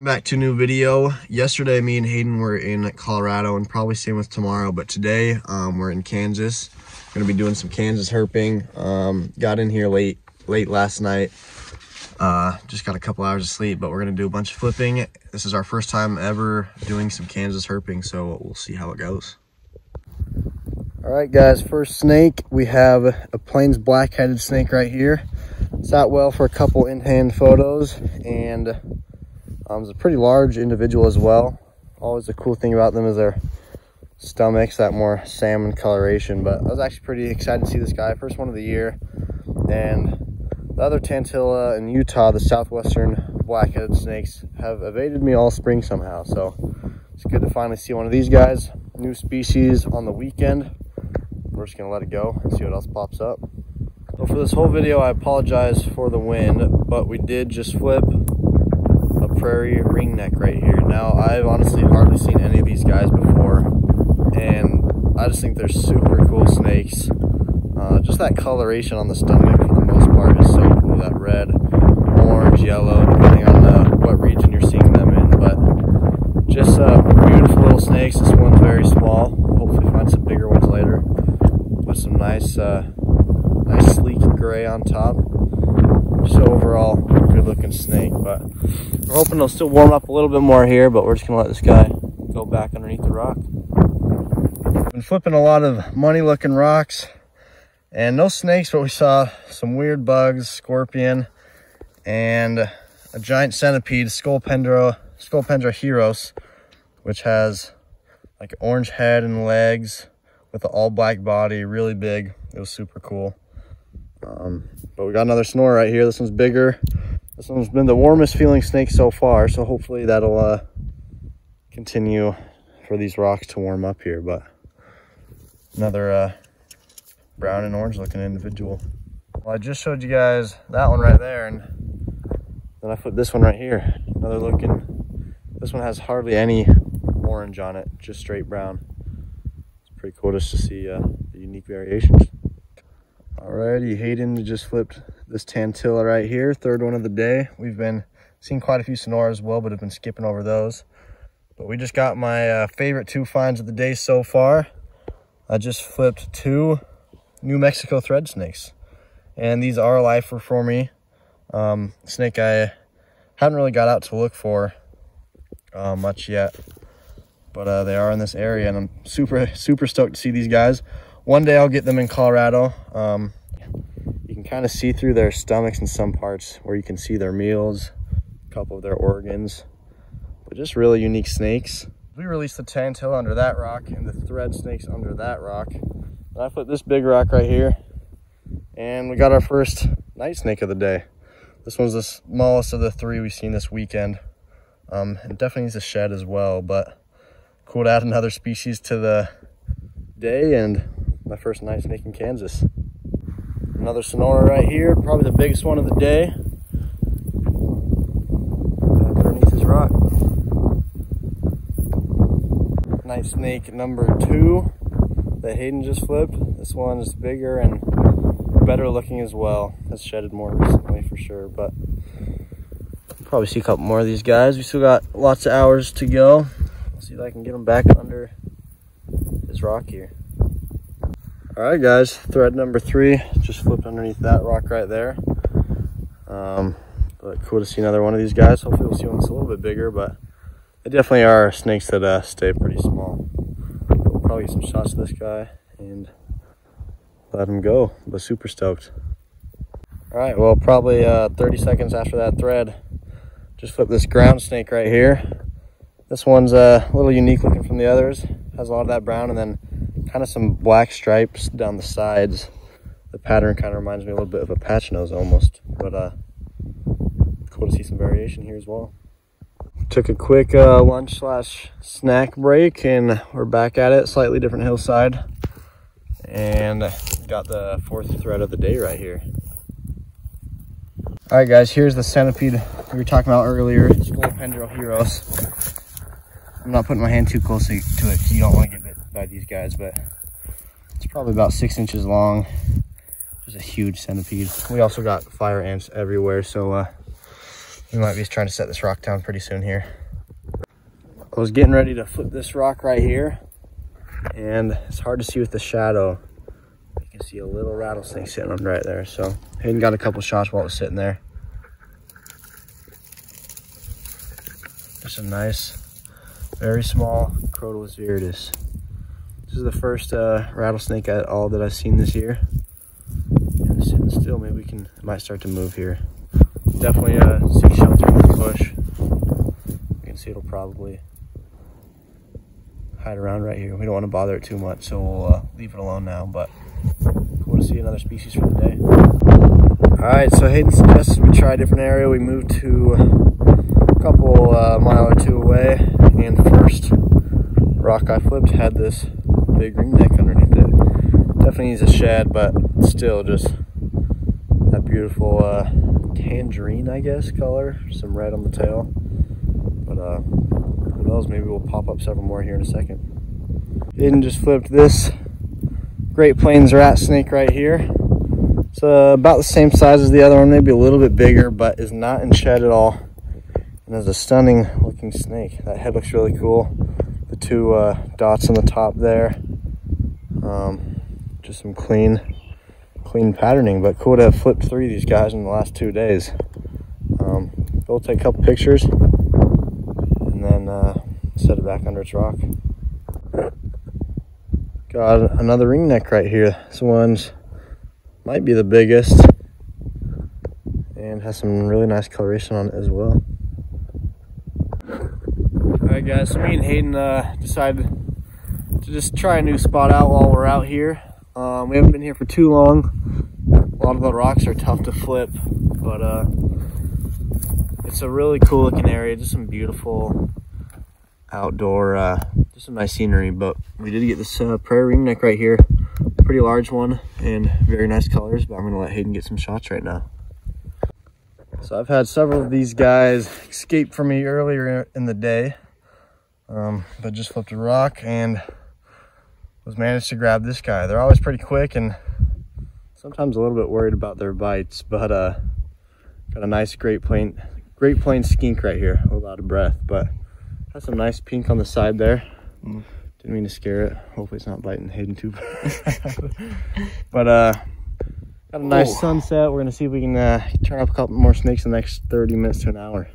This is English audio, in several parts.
Back to a new video. Yesterday, me and Hayden were in Colorado and probably same with tomorrow, but today um, we're in Kansas. Gonna be doing some Kansas herping. Um, got in here late, late last night. Uh, just got a couple hours of sleep, but we're gonna do a bunch of flipping. This is our first time ever doing some Kansas herping, so we'll see how it goes. All right, guys, first snake, we have a Plains black-headed snake right here. Sat well for a couple in-hand photos, and um, it's a pretty large individual as well. Always a cool thing about them is their stomachs, that more salmon coloration. But I was actually pretty excited to see this guy, first one of the year. And the other Tantilla in Utah, the southwestern black-headed snakes, have evaded me all spring somehow. So it's good to finally see one of these guys. New species on the weekend. We're just gonna let it go and see what else pops up. So for this whole video, I apologize for the wind, but we did just flip prairie ringneck right here. Now, I've honestly hardly seen any of these guys before, and I just think they're super cool snakes. Uh, just that coloration on the stomach, for the most part, is so cool. That red, orange, yellow, depending on the, what region you're seeing them in. But just uh, beautiful little snakes. This one's very small. Hopefully find some bigger ones later. With some nice, uh, nice sleek gray on top. So overall, good looking snake. But we're hoping it'll still warm up a little bit more here, but we're just gonna let this guy go back underneath the rock. Been flipping a lot of money looking rocks and no snakes, but we saw some weird bugs, scorpion, and a giant centipede, Scolopendra, Scolopendra heros, which has like orange head and legs with an all black body, really big. It was super cool. Um, but we got another snore right here. This one's bigger. This one's been the warmest feeling snake so far, so hopefully that'll uh, continue for these rocks to warm up here. But another uh, brown and orange looking individual. Well, I just showed you guys that one right there, and then I put this one right here. Another looking, this one has hardly any orange on it, just straight brown. It's pretty cool just to see uh, the unique variations. Alrighty, Hayden just flipped this Tantilla right here, third one of the day. We've been seeing quite a few Sonoras as well, but have been skipping over those. But we just got my uh, favorite two finds of the day so far. I just flipped two New Mexico thread snakes. And these are a lifer for me. Um, snake I haven't really got out to look for uh, much yet. But uh, they are in this area and I'm super, super stoked to see these guys. One day I'll get them in Colorado. Um, you can kind of see through their stomachs in some parts where you can see their meals, a couple of their organs, but just really unique snakes. We released the tantilla under that rock and the thread snakes under that rock. And I put this big rock right here and we got our first night snake of the day. This one's the smallest of the three we've seen this weekend. Um, and definitely needs a shed as well, but cool to add another species to the day and my first night snake in Kansas. Another Sonora right here, probably the biggest one of the day. Uh, Underneath his rock. Night snake number two that Hayden just flipped. This one is bigger and better looking as well. Has shedded more recently for sure, but probably see a couple more of these guys. We still got lots of hours to go. I'll see if I can get them back under this rock here. All right, guys, thread number three just flipped underneath that rock right there. Um, but cool to see another one of these guys. Hopefully we'll see one that's a little bit bigger, but they definitely are snakes that uh, stay pretty small. we'll probably get some shots of this guy and let him go, but super stoked. All right, well, probably uh, 30 seconds after that thread, just flip this ground snake right here. This one's uh, a little unique looking from the others. Has a lot of that brown and then kind of some black stripes down the sides. The pattern kind of reminds me a little bit of a patch nose almost, but uh, cool to see some variation here as well. Took a quick uh, lunch slash snack break and we're back at it, slightly different hillside. And got the fourth thread of the day right here. All right, guys, here's the centipede we were talking about earlier, heros. I'm not putting my hand too closely to it because you don't want to get bit these guys, but it's probably about six inches long. It's a huge centipede. We also got fire ants everywhere, so uh, we might be trying to set this rock down pretty soon here. I was getting ready to flip this rock right here and it's hard to see with the shadow. You can see a little rattlesnake sitting on right there. So Hayden got a couple shots while it was sitting there. Just a nice, very small Crotalus viridis. Is the first uh, rattlesnake at all that I've seen this year. And sitting still, maybe we can, might start to move here. Definitely uh, see shelter in the bush. You can see it'll probably hide around right here. We don't want to bother it too much, so we'll uh, leave it alone now, but cool to see another species for the day. All right, so Hayden suggested we try a different area. We moved to a couple uh, mile or two away, and the first rock I flipped had this big ringneck underneath it. Definitely needs a shad, but still just that beautiful uh, tangerine, I guess, color. Some red on the tail. But uh, who knows, maybe we'll pop up several more here in a second. Hayden just flipped this Great Plains rat snake right here. It's uh, about the same size as the other one, maybe a little bit bigger, but is not in shed at all. And is a stunning looking snake. That head looks really cool. The two uh, dots on the top there. Um, just some clean, clean patterning, but cool to have flipped three of these guys in the last two days. Um, we'll take a couple pictures and then uh, set it back under its rock. Got another ring neck right here. This one's might be the biggest and has some really nice coloration on it as well. All right guys, so me and Hayden uh, decided to just try a new spot out while we're out here. Um, we haven't been here for too long. A lot of the rocks are tough to flip, but uh, it's a really cool looking area. Just some beautiful outdoor, uh, just some nice scenery. But we did get this uh, prairie ringneck right here. Pretty large one and very nice colors, but I'm gonna let Hayden get some shots right now. So I've had several of these guys escape from me earlier in the day, um, but just flipped a rock and was managed to grab this guy. They're always pretty quick and sometimes a little bit worried about their bites, but uh, got a nice Great Plain, Great Plains skink right here, a little out of breath, but has some nice pink on the side there. Mm. Didn't mean to scare it. Hopefully it's not biting Hayden too bad. but uh, got a nice Ooh. sunset. We're gonna see if we can uh, turn up a couple more snakes in the next 30 minutes to an hour.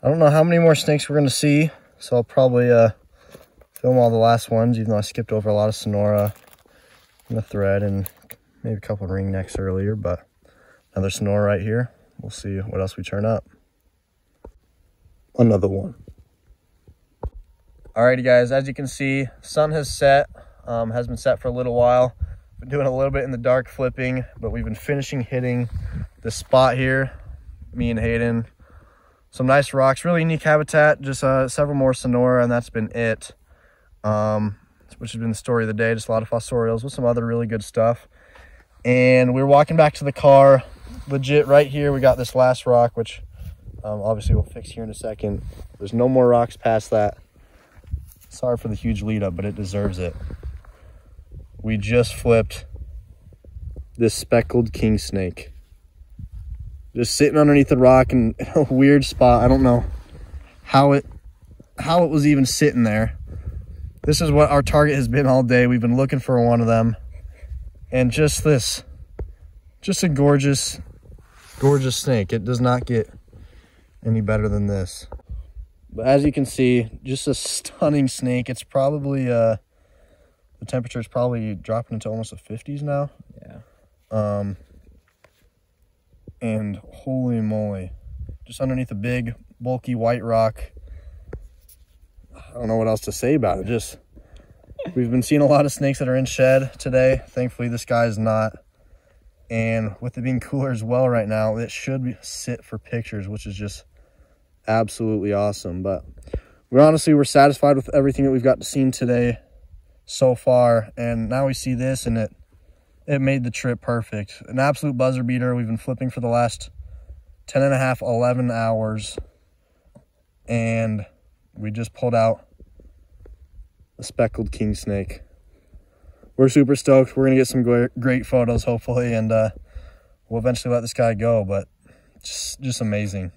I don't know how many more snakes we're gonna see, so I'll probably uh, film all the last ones, even though I skipped over a lot of Sonora and the thread and maybe a couple of ringnecks earlier, but another Sonora right here. We'll see what else we turn up. Another one. Alrighty guys, as you can see, sun has set, um, has been set for a little while. Been doing a little bit in the dark flipping, but we've been finishing hitting the spot here, me and Hayden. Some nice rocks, really unique habitat, just uh, several more Sonora, and that's been it. Um, which has been the story of the day, just a lot of fossorials with some other really good stuff. And we are walking back to the car, legit right here, we got this last rock, which um, obviously we'll fix here in a second. There's no more rocks past that. Sorry for the huge lead up, but it deserves it. We just flipped this speckled king snake. Just sitting underneath the rock in a weird spot. I don't know how it how it was even sitting there. This is what our target has been all day. We've been looking for one of them. And just this, just a gorgeous, gorgeous snake. It does not get any better than this. But as you can see, just a stunning snake. It's probably, uh, the temperature is probably dropping into almost the 50s now. Yeah. Um, and holy moly, just underneath a big, bulky white rock. I don't know what else to say about it. Just, we've been seeing a lot of snakes that are in shed today. Thankfully, this guy is not. And with it being cooler as well right now, it should sit for pictures, which is just absolutely awesome. But we honestly we're satisfied with everything that we've got to see today so far. And now we see this and it it made the trip perfect. An absolute buzzer beater. We've been flipping for the last 10 and a half, 11 hours. And we just pulled out a speckled king snake. We're super stoked. We're going to get some great photos, hopefully, and uh, we'll eventually let this guy go, but just just amazing.